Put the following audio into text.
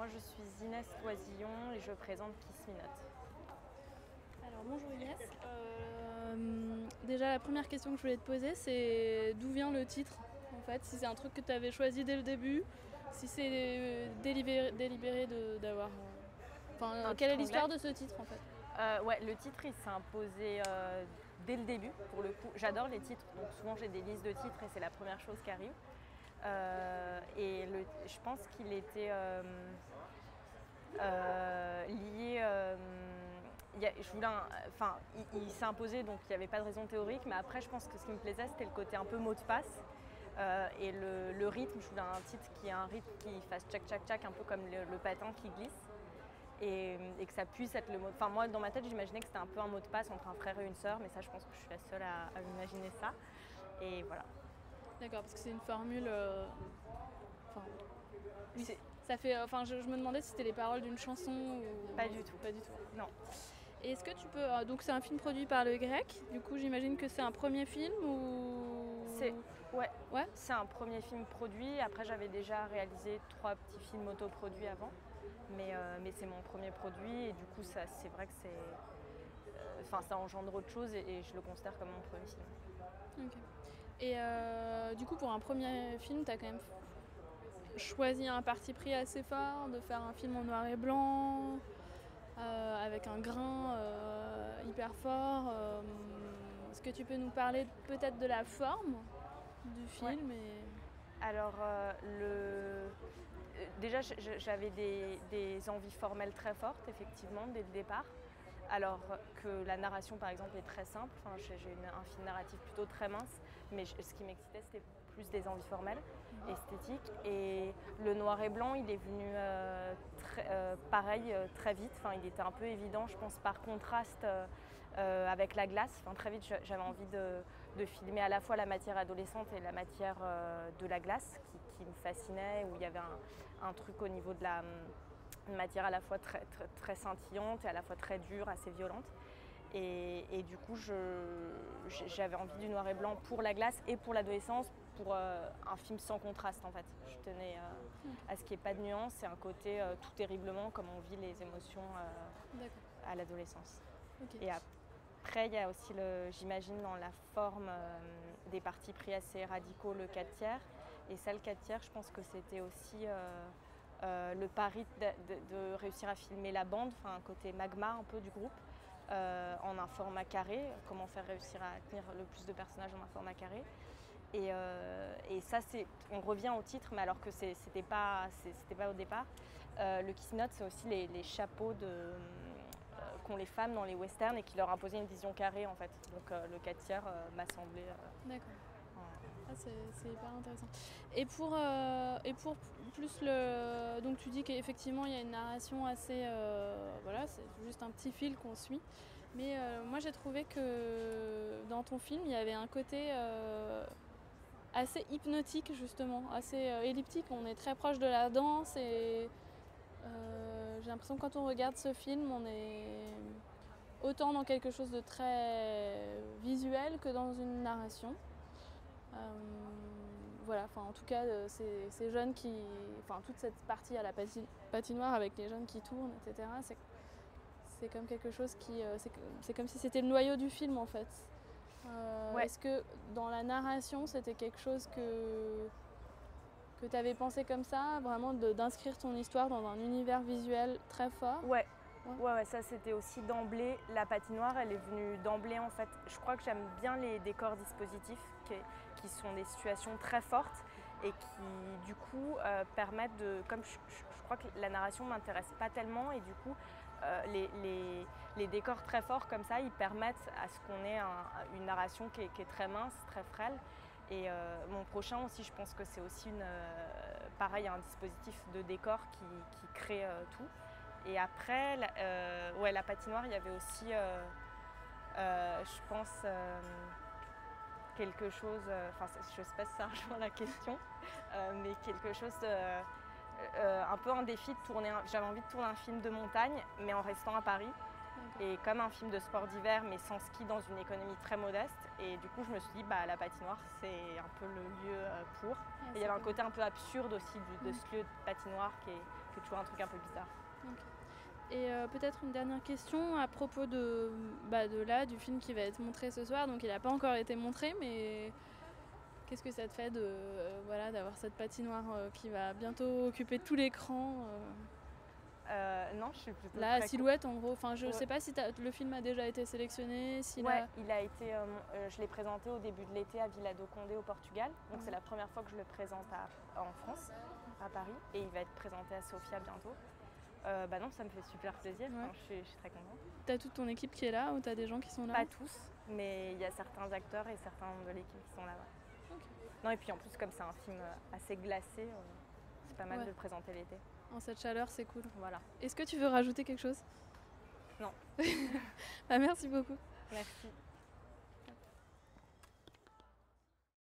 moi je suis Inès Toisillon et je présente Kiss Me Not. Alors bonjour Inès. Euh, déjà la première question que je voulais te poser c'est d'où vient le titre en fait? Si c'est un truc que tu avais choisi dès le début, si c'est délibéré, délibéré d'avoir... euh, Enfin, quelle est l'histoire de ce titre en fait? Euh, ouais, le titre il s'est imposé euh, dès le début pour le coup. J'adore les titres, donc souvent j'ai des listes de titres et c'est la première chose qui arrive. Euh, et je pense qu'il était euh, euh, lié. je voulais enfin, il, s'est imposé donc il n'y avait pas de raison théorique, mais après je pense que ce qui me plaisait c'était le côté un peu mot de passe. Et le, rythme, je voulais un titre qui ait un rythme qui fasse tchac tchac tchac, un peu comme le, patin qui glisse et, et que ça puisse être le mot. Enfin, moi, dans ma tête, j'imaginais que c'était un peu un mot de passe entre un frère et une sœur, mais ça, je pense que je suis la seule à, à imaginer ça. Et voilà. D'accord, parce que c'est une formule... euh, Enfin, oui, ça fait... Enfin, je, je me demandais si c'était les paroles d'une chanson ou... Pas du tout. Pas du tout. Non. Et Est-ce que tu peux... euh, Donc c'est un film produit par le grec, du coup j'imagine que c'est un premier film ou... C'est ouais, Ouais c'est un premier film produit. Après, j'avais déjà réalisé trois petits films autoproduits avant, mais, euh, mais c'est mon premier produit et du coup, ça, c'est vrai que c'est, euh, enfin, ça engendre autre chose et, et je le considère comme mon premier film. Ok. Et euh, du coup, pour un premier film, tu as quand même choisi un parti pris assez fort de faire un film en noir et blanc, euh, avec un grain euh, hyper fort. Est-ce que tu peux nous parler peut-être de la forme du film et... Alors, le... déjà, j'avais des, des envies formelles très fortes, effectivement, dès le départ. Alors que la narration, par exemple, est très simple. Enfin, j'ai un fil narratif plutôt très mince, mais je- ce qui m'excitait, c'était plus des envies formelles, esthétiques. Et le noir et blanc, il est venu euh, très- euh, pareil, euh, très vite. Enfin, il était un peu évident, je pense, par contraste avec la glace. Enfin, très vite, j'avais envie de, de filmer à la fois la matière adolescente et la matière de la glace qui, qui me fascinait, où il y avait un, un truc au niveau de la une matière à la fois très, très, très scintillante et à la fois très dure, assez violente. Et, et du coup, j'avais envie du noir et blanc pour la glace et pour l'adolescence, pour euh, un film sans contraste en fait. Je tenais euh, à ce qu'il n'y ait pas de nuance et un côté euh, tout terriblement comme on vit les émotions à l'adolescence. Et après, il y a aussi, j'imagine, dans la forme des partis pris assez radicaux, le 4 tiers. Et ça, le 4 tiers, je pense que c'était aussi euh, le pari de, réussir à filmer la bande, enfin un côté magma un peu du groupe, euh, en un format carré. Comment faire réussir à tenir le plus de personnages en un format carré. Et, euh, ça, c'est, on revient au titre, mais alors que c'était pas, pas au départ. Le kiss note, c'est aussi les, chapeaux qu'ont les femmes dans les westerns et qui leur imposaient une vision carrée en fait. Donc le 4 tiers m'a semblé. D'accord. Ah, c'est hyper intéressant. Et pour, euh, et pour plus le. Donc, tu dis qu'effectivement, il y a une narration assez. euh, voilà, c'est juste un petit fil qu'on suit. Mais euh, moi, j'ai trouvé que dans ton film, il y avait un côté assez hypnotique, justement, assez elliptique. On est très proche de la danse et. j'ai l'impression que quand on regarde ce film, on est autant dans quelque chose de très visuel que dans une narration. Euh, voilà, enfin en tout cas, euh, ces, ces jeunes qui. Enfin, toute cette partie à la pati- patinoire avec les jeunes qui tournent, etc., c'est, c'est comme quelque chose qui. euh, c'est, comme si c'était le noyau du film en fait. Euh, Ouais. Est-ce que dans la narration, c'était quelque chose que. que tu avais pensé comme ça, vraiment d'inscrire ton histoire dans un univers visuel très fort? Ouais. Ouais. Ouais, ouais, ça c'était aussi d'emblée. La patinoire, elle est venue d'emblée en fait. Je crois que j'aime bien les décors dispositifs qui, qui sont des situations très fortes et qui du coup euh, permettent de. Comme je, crois que la narration m'intéresse pas tellement et du coup euh, les, les- décors très forts comme ça, ils permettent à ce qu'on ait un- une narration qui est, très mince, très frêle. Et euh, mon prochain aussi, je pense que c'est aussi une, pareil, un dispositif de décor qui, qui crée tout. Et après, la, ouais, la patinoire, il y avait aussi, je pense, quelque chose, euh, enfin, je ne sais pas si ça rejoint la question, euh, mais quelque chose, de, euh, un peu un défi de tourner, j'avais envie de tourner un film de montagne, mais en restant à Paris. Et comme un film de sport d'hiver, mais sans ski dans une économie très modeste. Et du coup, je me suis dit, bah, la patinoire, c'est un peu le lieu pour. Ah, Et il y avait un côté un peu absurde aussi de ce lieu de patinoire qui est, qui est toujours un truc un peu bizarre. Et euh, peut-être une dernière question à propos de, bah, de là, du film qui va être montré ce soir. Donc il n'a pas encore été montré, mais qu'est-ce que ça te fait de euh, voilà d'avoir cette patinoire euh, qui va bientôt occuper tout l'écran non, je suis plutôt La silhouette en gros. Enfin, je Ouais. sais pas si le film a déjà été sélectionné. s'il Ouais, a- il a été, je l'ai présenté au début de l'été à Villa do Condé au Portugal. Donc c'est la première fois que je le présente à- en France, à Paris, et il va être présenté à Sofia bientôt. Euh, bah non, ça me fait super plaisir. Ouais. Enfin, je, suis, je suis très contente. T'as toute ton équipe qui est là ou t'as des gens qui sont là Pas tous, mais il y a certains acteurs et certains de l'équipe qui sont là. ouais. Non, et puis en plus, comme c'est un film euh, assez glacé, euh, c'est pas mal de le présenter l'été. En cette chaleur, c'est cool. Voilà. Est-ce que tu veux rajouter quelque chose? Non. bah, merci beaucoup. Merci.